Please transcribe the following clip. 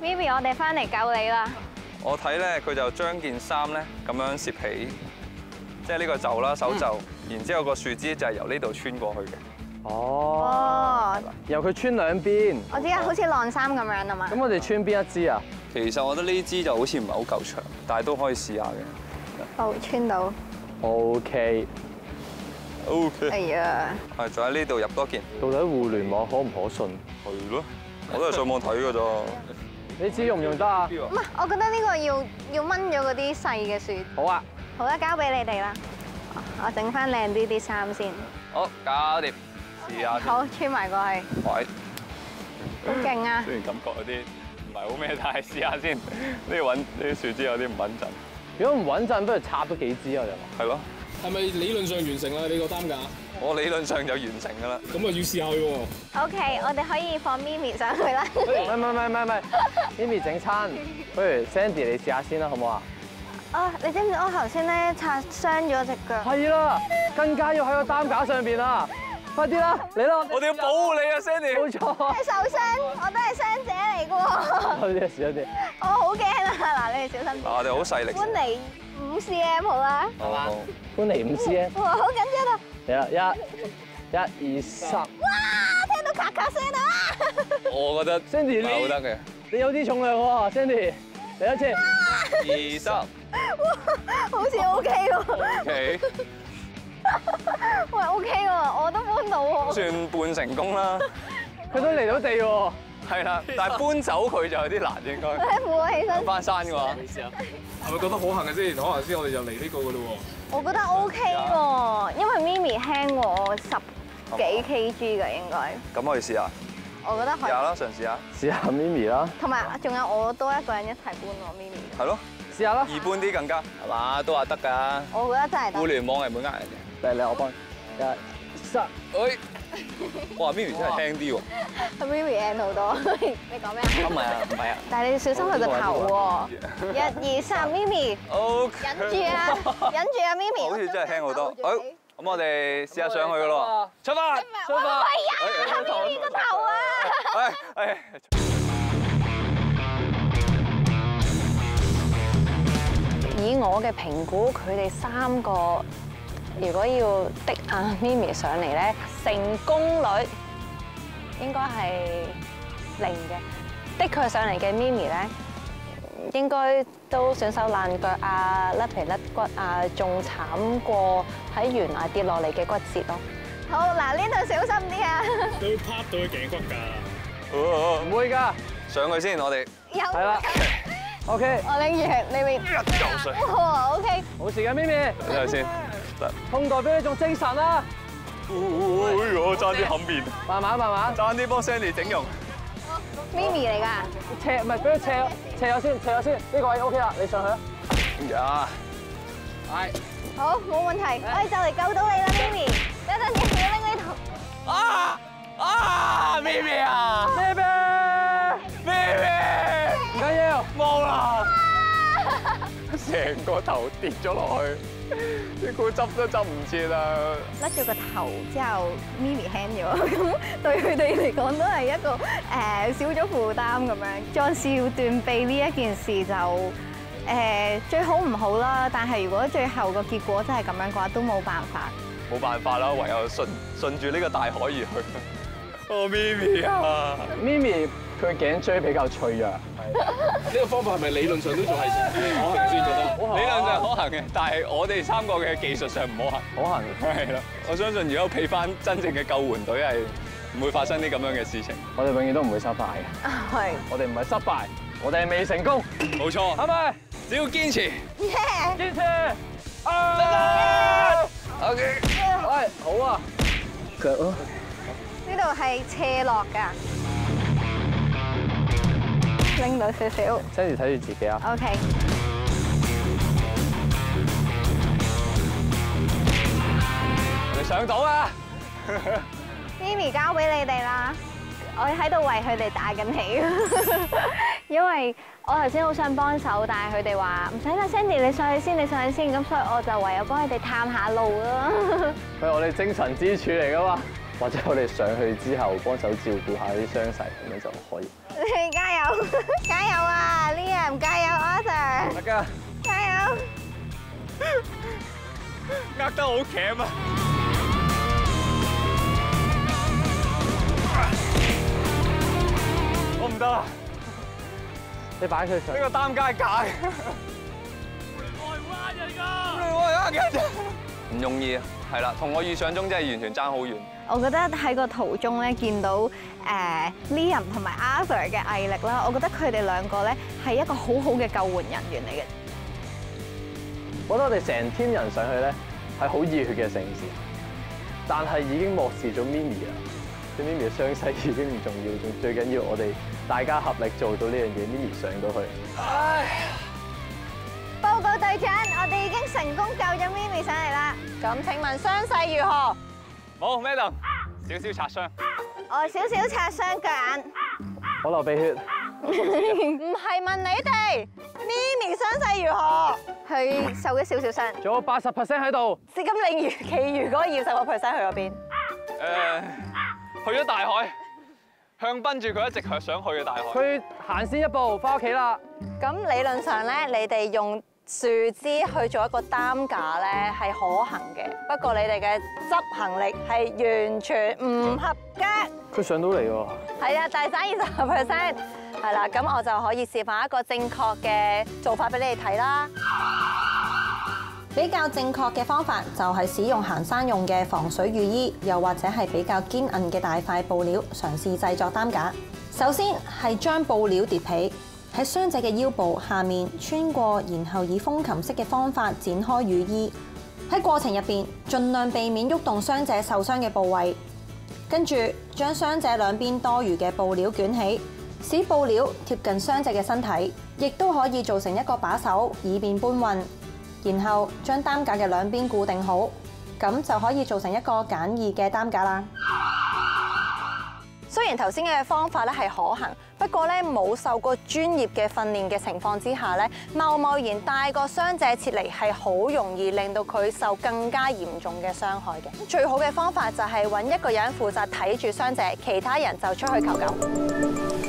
Vivi，我哋翻嚟救你啦！我睇咧，佢就將件衫咧咁樣攝起，即係呢個袖啦，手袖，然之後個樹枝就係由呢度穿過去嘅。哦，哦，由佢穿兩邊，我知啊，好似晾衫咁樣啊嘛。咁我哋穿邊一支啊？其實我覺得呢支就好似唔係好夠長，但係都可以試下嘅。哦，穿到。O K，OK，哎呀，係仲喺呢度入多件。到底互聯網可唔可信？係咯，我都係上網睇㗎咋。你知用唔用得啊？唔係，我覺得呢個要要掹咗嗰啲細嘅樹。好啊，好啦，交俾你哋啦。我整翻靚啲啲衫先。好，搞掂，試下。好，穿埋過去。喂，好勁啊！雖然感覺有啲唔係好咩，但係試下先。呢個穩，呢啲樹枝有啲唔穩陣。如果唔穩陣，不如插多幾支啊！就係咯，係咪理論上完成啦？你個擔架，我理論上就完成㗎啦。咁啊要試下佢喎。OK，我哋可以放咪咪上去啦。唔係唔係唔係唔係，Mimi 整餐，不如 Sandy 你試下先啦，好唔好啊？哦，你知唔知我頭先咧擦傷咗只腳？係啦，更加要喺個擔架上邊啦！快啲啦，嚟啦！我哋要保護你啊，Sandy。冇錯，係受傷，我都係傷者嚟嘅喎。有啲試一啲。我好驚啊！嗱，你哋小心嗱，我哋好細力。啲。搬嚟五 cm 好啦。好好搬嚟五 cm！哇，好緊張啊！嚟啦，一、一、二、三。哇，聽到咔咔聲啊！我覺得 Sandy 你好得嘅。你有啲重量喎，Sandy，嚟一次。二三。哇好似 OK 喎。，OK，喂，OK 喎，我都搬到喎。算半成功啦。佢都嚟到地喎。係啦，但係搬走佢就有啲難應該。你扶我起身，翻山嘅話，係咪覺得好行嘅先？可能先，我哋就嚟呢個噶咯我覺得 OK 喎，因為咪咪輕過我十幾 kg 嘅應該，咁可以試下，我覺得可以。試下啦，嘗試下。試下 Mimi 啦，同埋仲有我多一個人一齊搬喎，咪咪。係咯，試下啦。易搬啲更加係嘛，都話得㗎。我覺得真係得。互聯網係唔會呃人嘅。嚟嚟，我幫你。一、三。喂，哇，Mimi 真係輕啲喎。Mimi 輕好多。你講咩啊？唔係啊，唔係啊。但係你要小心佢個頭喎。一二三，咪咪，O 忍住啊，忍住啊，，Mimi。好似真係輕好多。好，咁我哋試下上去㗎咯。出發，出喂發。呀，咪咪個頭啊！哎哎。以我嘅評估，佢哋三個如果要的阿咪咪上嚟咧，成功率應該係零嘅。的佢上嚟嘅咪咪咧，應該都損手爛腳啊、甩皮甩骨啊，仲慘過喺懸崖跌落嚟嘅骨折咯。好，嗱呢度小心啲啊！喎，你會拍到佢頸骨㗎。唔會㗎。上去先，我哋有係啦。OK，我拎住你咪嚿水。哇，OK。冇事嘅，Mimi，睇下先。得。痛代表你仲精神啦！哎我爭啲冚面，慢慢慢慢，爭啲幫 Sandy 整容。咪咪嚟㗎。斜唔係俾佢斜斜咗先，斜咗先，呢個位 OK 啦，你上去啦。呀，係。好，冇問題，我哋就嚟救到你啦，咪咪。等陣先，我拎呢度。啊啊，Mimi 啊 Baby，，Mimi，唔緊要，冇啦，成個頭跌咗落去，啲菇執都執唔切啦。甩咗個頭之後，咪咪輕咗，咁對佢哋嚟講都係一個誒少咗負擔咁樣。壯士要斷臂呢一件事就誒最好唔好啦，但係如果最後個結果真係咁樣嘅話，都冇辦法。冇辦法啦，唯有順順住呢個大海而去。哦，Mimi 啊，Mimi 佢頸椎比較脆弱，呢個方法係咪理論上都仲係可行先做得？理論上可行嘅，但係我哋三個嘅技術上唔可行。可行。係啦，我相信如果俾翻真正嘅救援隊係唔會發生啲咁樣嘅事情。我哋永遠都唔會失敗嘅，係。我哋唔係失敗，我哋係未成功，冇錯，係咪？只要堅持。堅持。啊 OK。喂，好啊。腳咯！呢度係斜落㗎，拎到少少。Sandy 睇住自己啊。OK。你上到啊！咪咪交俾你哋啦，我喺度為佢哋打緊氣，因為我頭先好想幫手，但係佢哋話唔使啦，Sandy 你上去先，你上去先，咁所以我就唯有幫佢哋探下路啦。佢係我哋精神支柱嚟噶嘛。或者我哋上去之後幫手照顧下啲傷勢，咁樣就可以。你 加油，加油啊！Liam，加油，Arthur，大家加油！呃得好鉗啊！我唔得啦，你擺佢上呢個擔架係假嘅。我係呃人㗎，唔容易啊，係啦，同我預想中真係完全爭好遠。我覺得喺個途中咧見到誒 Liam 同埋 Arthur 嘅毅力啦，我覺得佢哋兩個咧係一個好好嘅救援人員嚟嘅。我覺得我哋成 team 人上去咧係好熱血嘅城市，但係已經漠視咗 Mimi 啦。對 Mimi 嘅傷勢已經唔重要，仲最緊要我哋大家合力做到呢樣嘢，Mimi 上到去。報告隊長，我哋已經成功救咗 Mimi 上嚟啦。咁請問傷勢如何？冇 Madam，少少擦傷。我少少擦傷腳眼。我流鼻血，唔係問你哋，Mimi 傷勢如何？佢受咗少少傷。仲有八十 percent 喺度。咁你餘其餘嗰二十個 percent 去咗邊？誒，去咗大海，向奔住佢一直向想去嘅大海。佢行先一步，翻屋企啦。咁理論上咧，你哋用樹枝去做一個擔架咧係可行嘅，不過你哋嘅執行力係完全唔合格。佢上到嚟喎。係啊，大晒二十 percent，係啦，咁我就可以示範一個正確嘅做法俾你哋睇啦。比較正確嘅方法就係使用行山用嘅防水雨衣，又或者係比較堅韌嘅大塊布料，嘗試製作擔架。首先係將布料疊起，喺傷者嘅腰部下面穿過，然後以風琴式嘅方法展開雨衣。喺過程入邊，盡量避免喐動傷者受傷嘅部位。跟住將傷者兩邊多餘嘅布料捲起，使布料貼近傷者嘅身體，亦都可以做成一個把手，以便搬運。然後將擔架嘅兩邊固定好，咁就可以做成一個簡易嘅担架啦。雖然頭先嘅方法咧係可行，不過咧冇受過專業嘅訓練嘅情況之下咧，贸贸然帶個傷者撤離係好容易令到佢受更加嚴重嘅傷害嘅。最好嘅方法就係揾一個人負責睇住傷者，其他人就出去求救。